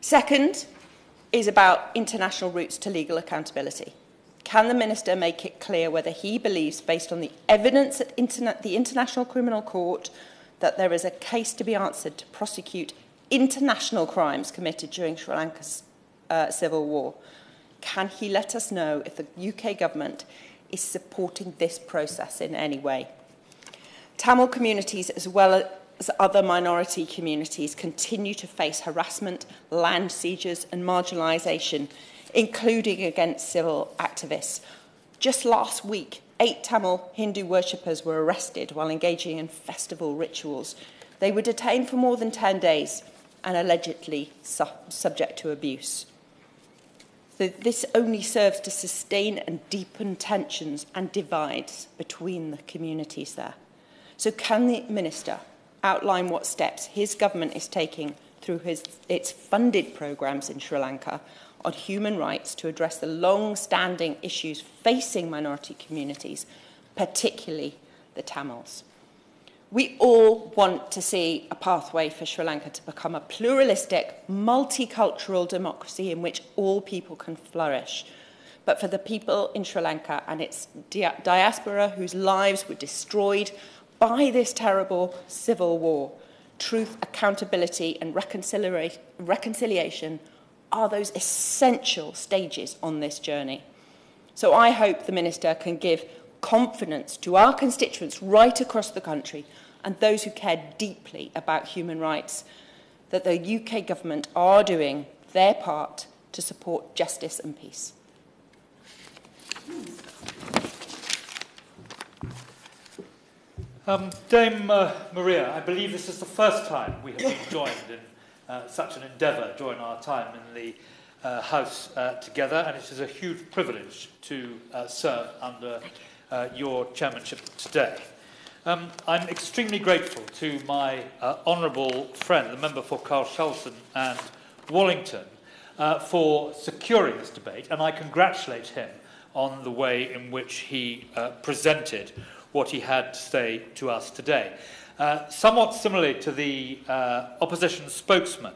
Second is about international routes to legal accountability. Can the Minister make it clear whether he believes, based on the evidence at internet, the International Criminal Court, that there is a case to be answered to prosecute international crimes committed during Sri Lanka's uh, civil war. Can he let us know if the UK government is supporting this process in any way? Tamil communities, as well as other minority communities, continue to face harassment, land seizures, and marginalisation, including against civil activists. Just last week, eight Tamil Hindu worshippers were arrested while engaging in festival rituals. They were detained for more than 10 days and allegedly su subject to abuse. This only serves to sustain and deepen tensions and divides between the communities there. So can the Minister outline what steps his government is taking through his, its funded programmes in Sri Lanka on human rights to address the long-standing issues facing minority communities, particularly the Tamils? We all want to see a pathway for Sri Lanka to become a pluralistic, multicultural democracy in which all people can flourish. But for the people in Sri Lanka and its di diaspora whose lives were destroyed by this terrible civil war, truth, accountability, and reconcilia reconciliation are those essential stages on this journey. So I hope the Minister can give confidence to our constituents right across the country and those who care deeply about human rights that the UK government are doing their part to support justice and peace. Um, Dame uh, Maria, I believe this is the first time we have joined in uh, such an endeavour during our time in the uh, House uh, together, and it is a huge privilege to uh, serve under uh, your chairmanship today. Um, I'm extremely grateful to my uh, honourable friend, the member for Carshalton and Wallington, uh, for securing this debate, and I congratulate him on the way in which he uh, presented what he had to say to us today. Uh, somewhat similarly to the uh, opposition spokesman,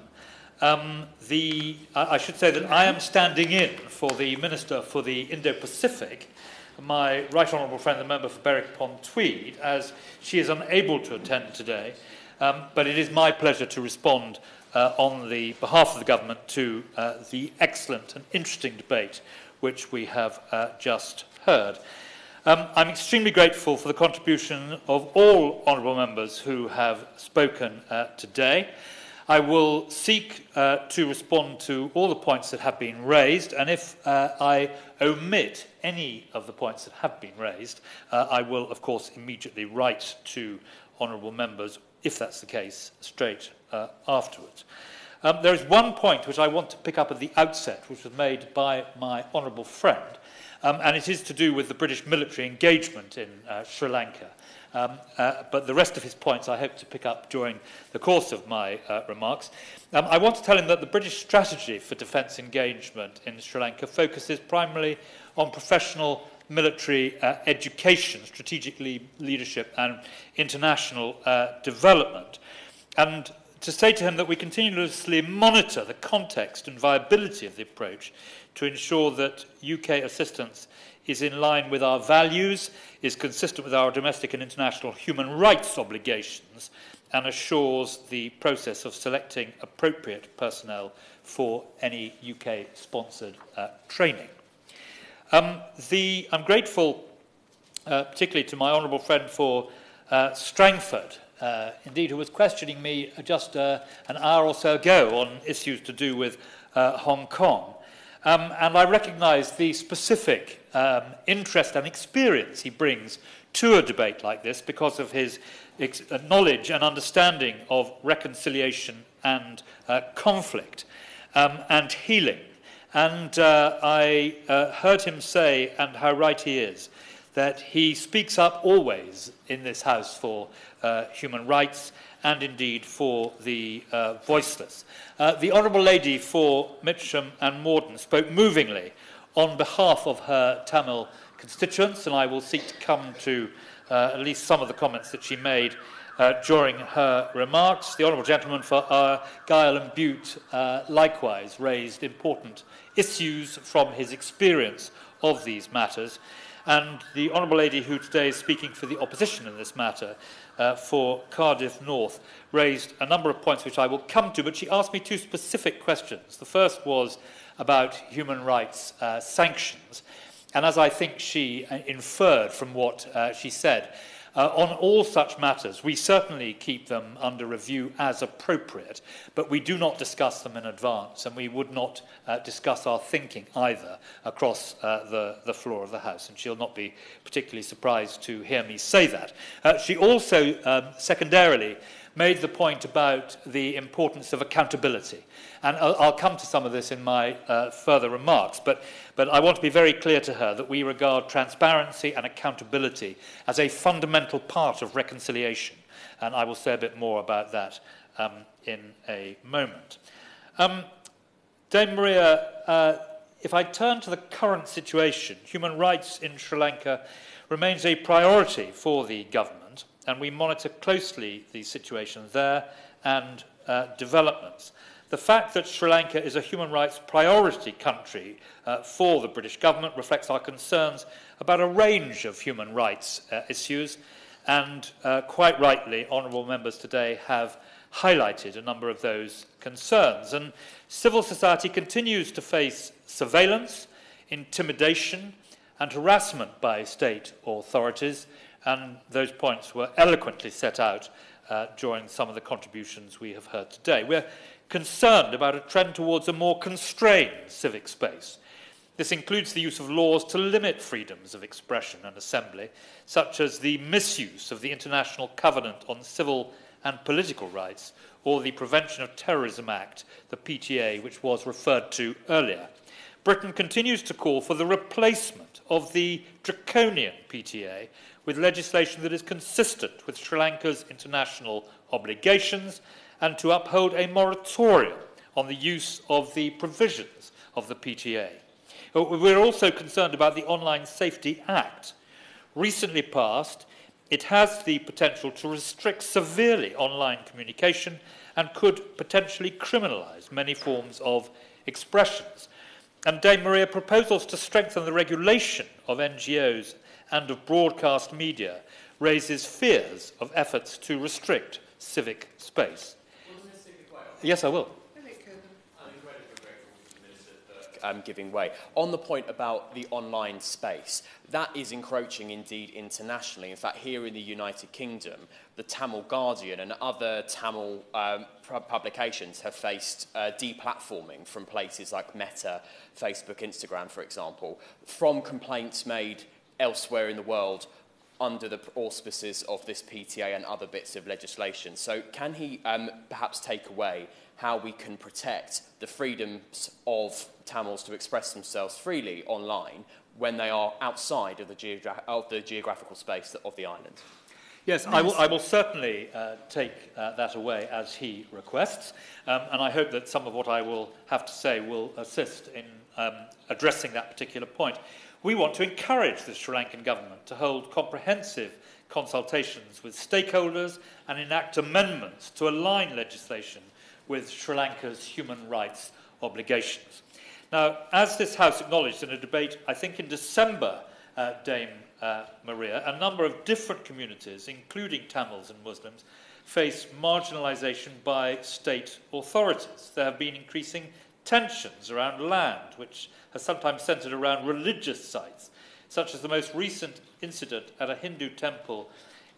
um, the, I should say that I am standing in for the Minister for the Indo-Pacific, my right honourable friend, the member for Berwick upon Tweed, as she is unable to attend today. Um, but it is my pleasure to respond uh, on the behalf of the government to uh, the excellent and interesting debate which we have uh, just heard. Um, I'm extremely grateful for the contribution of all honourable members who have spoken uh, today. I will seek uh, to respond to all the points that have been raised, and if uh, I omit any of the points that have been raised, uh, I will, of course, immediately write to honourable members, if that's the case, straight uh, afterwards. Um, there is one point which I want to pick up at the outset, which was made by my honourable friend, um, and it is to do with the British military engagement in uh, Sri Lanka. Um, uh, but the rest of his points I hope to pick up during the course of my uh, remarks. Um, I want to tell him that the British strategy for defence engagement in Sri Lanka focuses primarily on professional military uh, education, strategic le leadership and international uh, development. And to say to him that we continuously monitor the context and viability of the approach to ensure that UK assistance is in line with our values, is consistent with our domestic and international human rights obligations, and assures the process of selecting appropriate personnel for any UK-sponsored uh, training. Um, the, I'm grateful uh, particularly to my honourable friend for uh, Strangford, uh, indeed, who was questioning me just uh, an hour or so ago on issues to do with uh, Hong Kong. Um, and I recognise the specific um, interest and experience he brings to a debate like this because of his uh, knowledge and understanding of reconciliation and uh, conflict um, and healing. And uh, I uh, heard him say, and how right he is, that he speaks up always in this house for uh, human rights and indeed for the uh, voiceless. Uh, the Honourable Lady for Mitcham and Morden spoke movingly on behalf of her Tamil constituents, and I will seek to come to uh, at least some of the comments that she made uh, during her remarks. The Honourable Gentleman for uh, Guile and Butte uh, likewise raised important issues from his experience of these matters. And the Honourable Lady who today is speaking for the opposition in this matter uh, for Cardiff North raised a number of points which I will come to, but she asked me two specific questions. The first was about human rights uh, sanctions, and as I think she uh, inferred from what uh, she said, Uh, on all such matters, we certainly keep them under review as appropriate, but we do not discuss them in advance, and we would not uh, discuss our thinking either across uh, the, the floor of the House, and she'll not be particularly surprised to hear me say that. Uh, she also, um, secondarily, made the point about the importance of accountability. And I'll, I'll come to some of this in my uh, further remarks, but, but I want to be very clear to her that we regard transparency and accountability as a fundamental part of reconciliation. And I will say a bit more about that um, in a moment. Um, Dame Maria, uh, if I turn to the current situation, human rights in Sri Lanka remains a priority for the government and we monitor closely the situation there and uh, developments. The fact that Sri Lanka is a human rights priority country uh, for the British government reflects our concerns about a range of human rights uh, issues, and uh, quite rightly, honourable members today have highlighted a number of those concerns. And civil society continues to face surveillance, intimidation, and harassment by state authorities, And those points were eloquently set out uh, during some of the contributions we have heard today. We're concerned about a trend towards a more constrained civic space. This includes the use of laws to limit freedoms of expression and assembly, such as the misuse of the International Covenant on Civil and Political Rights or the Prevention of Terrorism Act, the PTA, which was referred to earlier. Britain continues to call for the replacement of the draconian PTA with legislation that is consistent with Sri Lanka's international obligations and to uphold a moratorium on the use of the provisions of the PTA. Uh, we're also concerned about the Online Safety Act. Recently passed, it has the potential to restrict severely online communication and could potentially criminalise many forms of expressions. And Dame Maria proposals to strengthen the regulation of NGOs and of broadcast media raises fears of efforts to restrict civic space. Yes, I will. Um, giving way. On the point about the online space, that is encroaching indeed internationally. In fact, here in the United Kingdom, the Tamil Guardian and other Tamil um, publications have faced uh, deplatforming from places like Meta, Facebook, Instagram, for example, from complaints made elsewhere in the world under the auspices of this PTA and other bits of legislation. So can he um, perhaps take away how we can protect the freedoms of Tamils to express themselves freely online when they are outside of the, geogra of the geographical space of the island? Yes, I will, I will certainly uh, take uh, that away as he requests, um, and I hope that some of what I will have to say will assist in um, addressing that particular point. We want to encourage the Sri Lankan government to hold comprehensive consultations with stakeholders and enact amendments to align legislation with Sri Lanka's human rights obligations. Now, as this House acknowledged in a debate, I think in December, uh, Dame uh, Maria, a number of different communities, including Tamils and Muslims, face marginalisation by state authorities. There have been increasing tensions around land, which has sometimes centered around religious sites, such as the most recent incident at a Hindu temple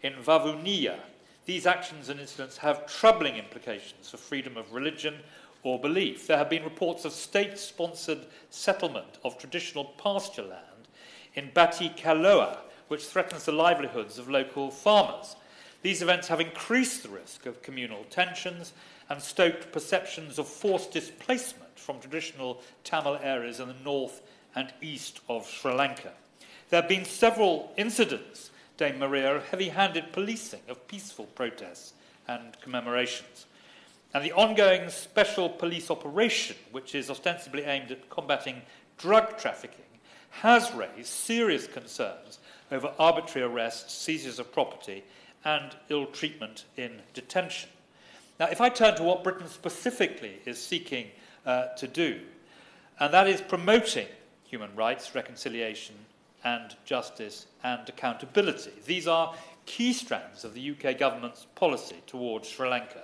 in Vavuniya. These actions and incidents have troubling implications for freedom of religion or belief. There have been reports of state sponsored settlement of traditional pasture land in Batticaloa, which threatens the livelihoods of local farmers. These events have increased the risk of communal tensions and stoked perceptions of forced displacement from traditional Tamil areas in the north and east of Sri Lanka. There have been several incidents, Dame Maria, of heavy handed policing of peaceful protests and commemorations. And the ongoing special police operation, which is ostensibly aimed at combating drug trafficking, has raised serious concerns over arbitrary arrests, seizures of property, and ill treatment in detention. Now, if I turn to what Britain specifically is seeking uh, to do, and that is promoting human rights, reconciliation, and justice and accountability. These are key strands of the UK government's policy towards Sri Lanka.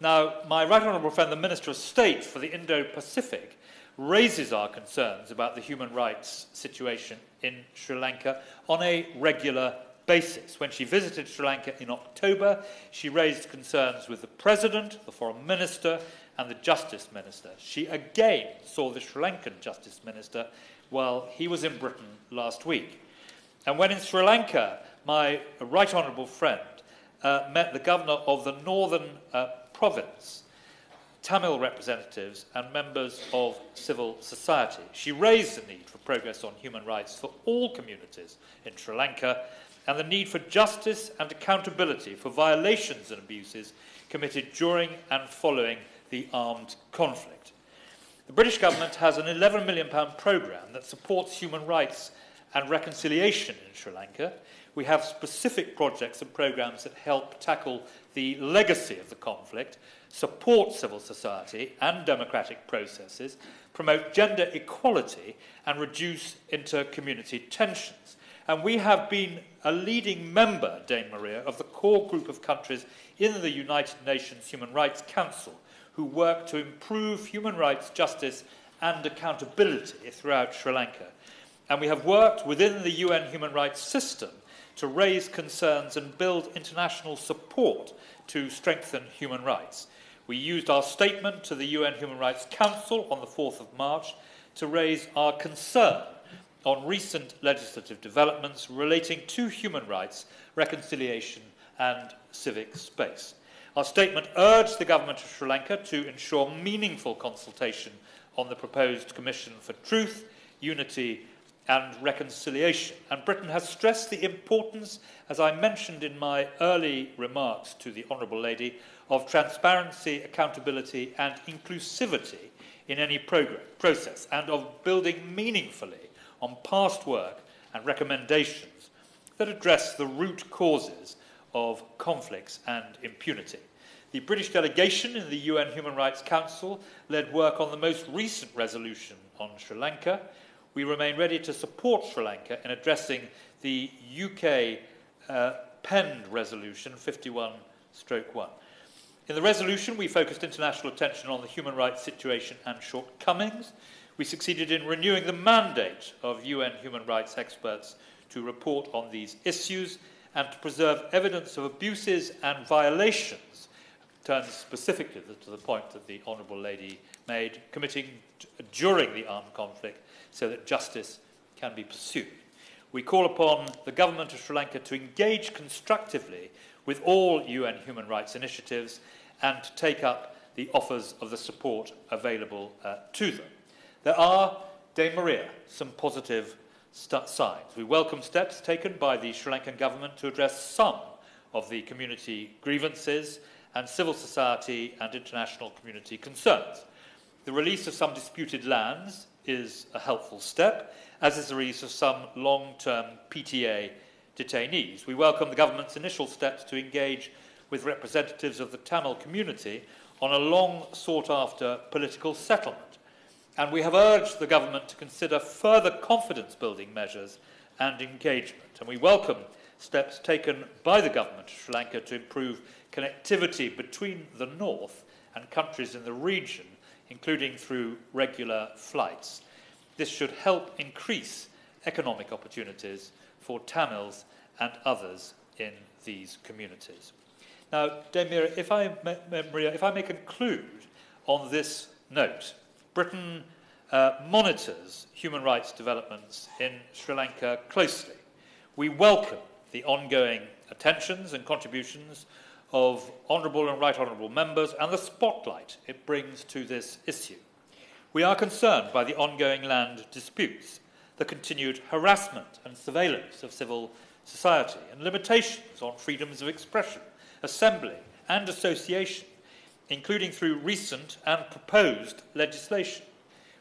Now, my right honourable friend, the Minister of State for the Indo-Pacific, raises our concerns about the human rights situation in Sri Lanka on a regular basis. When she visited Sri Lanka in October, she raised concerns with the President, the Foreign Minister, and the Justice Minister. She again saw the Sri Lankan Justice Minister while he was in Britain last week. And when in Sri Lanka, my right honourable friend uh, met the governor of the northern uh, province, Tamil representatives, and members of civil society. She raised the need for progress on human rights for all communities in Sri Lanka and the need for justice and accountability for violations and abuses committed during and following the armed conflict. The British government has an £11 million programme that supports human rights and reconciliation in Sri Lanka. We have specific projects and programmes that help tackle the legacy of the conflict, support civil society and democratic processes, promote gender equality, and reduce inter-community tensions. And we have been a leading member, Dame Maria, of the core group of countries in the United Nations Human Rights Council who work to improve human rights, justice, and accountability throughout Sri Lanka. And we have worked within the UN human rights system to raise concerns and build international support to strengthen human rights. We used our statement to the UN Human Rights Council on the 4th of March to raise our concern on recent legislative developments relating to human rights, reconciliation, and civic space. Our statement urged the Government of Sri Lanka to ensure meaningful consultation on the proposed Commission for Truth, Unity and Reconciliation. And Britain has stressed the importance, as I mentioned in my early remarks to the Honourable Lady, of transparency, accountability and inclusivity in any process and of building meaningfully on past work and recommendations that address the root causes – of conflicts and impunity. The British delegation in the UN Human Rights Council led work on the most recent resolution on Sri Lanka. We remain ready to support Sri Lanka in addressing the UK uh, penned resolution 51 stroke 1. In the resolution, we focused international attention on the human rights situation and shortcomings. We succeeded in renewing the mandate of UN human rights experts to report on these issues and to preserve evidence of abuses and violations turns specifically to the point that the Honourable Lady made, committing during the armed conflict so that justice can be pursued. We call upon the government of Sri Lanka to engage constructively with all UN human rights initiatives and to take up the offers of the support available uh, to them. There are, Dame Maria, some positive signs. We welcome steps taken by the Sri Lankan government to address some of the community grievances and civil society and international community concerns. The release of some disputed lands is a helpful step, as is the release of some long-term PTA detainees. We welcome the government's initial steps to engage with representatives of the Tamil community on a long sought-after political settlement. And we have urged the government to consider further confidence-building measures and engagement. And we welcome steps taken by the government of Sri Lanka to improve connectivity between the north and countries in the region, including through regular flights. This should help increase economic opportunities for Tamils and others in these communities. Now, Dame Maria, if I, if I may conclude on this note, Britain uh, monitors human rights developments in Sri Lanka closely. We welcome the ongoing attentions and contributions of honourable and right honourable members and the spotlight it brings to this issue. We are concerned by the ongoing land disputes, the continued harassment and surveillance of civil society, and limitations on freedoms of expression, assembly, and association, including through recent and proposed legislation.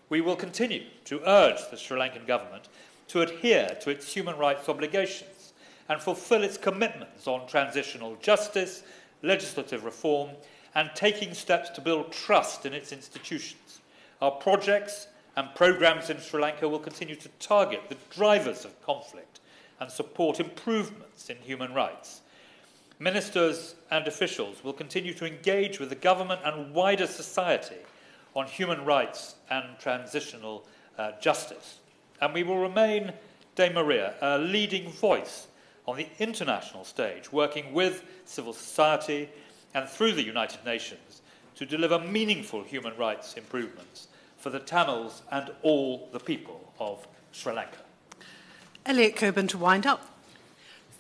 We will continue to urge the Sri Lankan government to adhere to its human rights obligations and fulfil its commitments on transitional justice, legislative reform, and taking steps to build trust in its institutions. Our projects and programmes in Sri Lanka will continue to target the drivers of conflict and support improvements in human rights. Ministers and officials will continue to engage with the government and wider society on human rights and transitional uh, justice. And we will remain, Dame Maria, a leading voice on the international stage, working with civil society and through the United Nations to deliver meaningful human rights improvements for the Tamils and all the people of Sri Lanka. Elliot Colburn to wind up.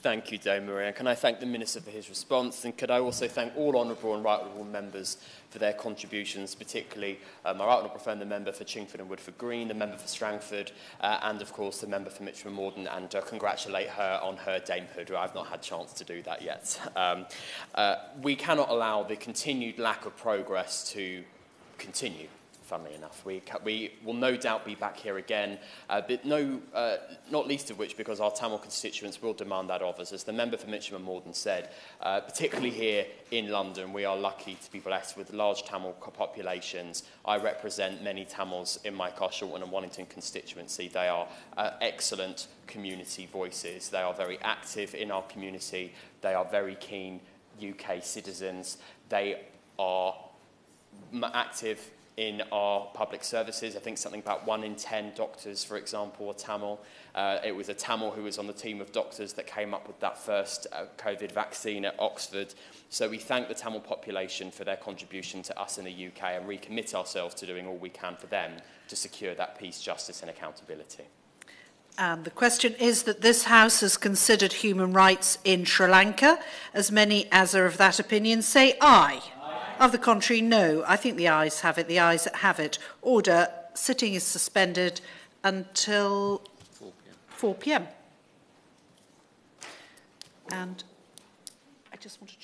Thank you, Dame Maria. Can I thank the Minister for his response? And could I also thank all Honourable and Right Honourable members for their contributions, particularly um, our Right Honourable Friend, the Member for Chingford and Woodford Green, the Member for Strangford, uh, and of course the Member for Mitchell and Morden, and uh, congratulate her on her damehood. I've not had a chance to do that yet. Um, uh, we cannot allow the continued lack of progress to continue funnily enough. We, we will no doubt be back here again, uh, but no, uh, not least of which because our Tamil constituents will demand that of us. As the member for Mitcham and Morden said, uh, particularly here in London, we are lucky to be blessed with large Tamil populations. I represent many Tamils in my Carshalton and Wellington constituency. They are uh, excellent community voices. They are very active in our community. They are very keen UK citizens. They are active in our public services. I think something about one in 10 doctors, for example, are Tamil. Uh, it was a Tamil who was on the team of doctors that came up with that first uh, COVID vaccine at Oxford. So we thank the Tamil population for their contribution to us in the UK and recommit ourselves to doing all we can for them to secure that peace, justice and accountability. And the question is that this House has considered human rights in Sri Lanka. As many as are of that opinion say aye. Of the contrary, no. I think the ayes have it. The ayes have it. Order. Sitting is suspended until 4 p.m. And I just wanted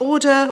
Order.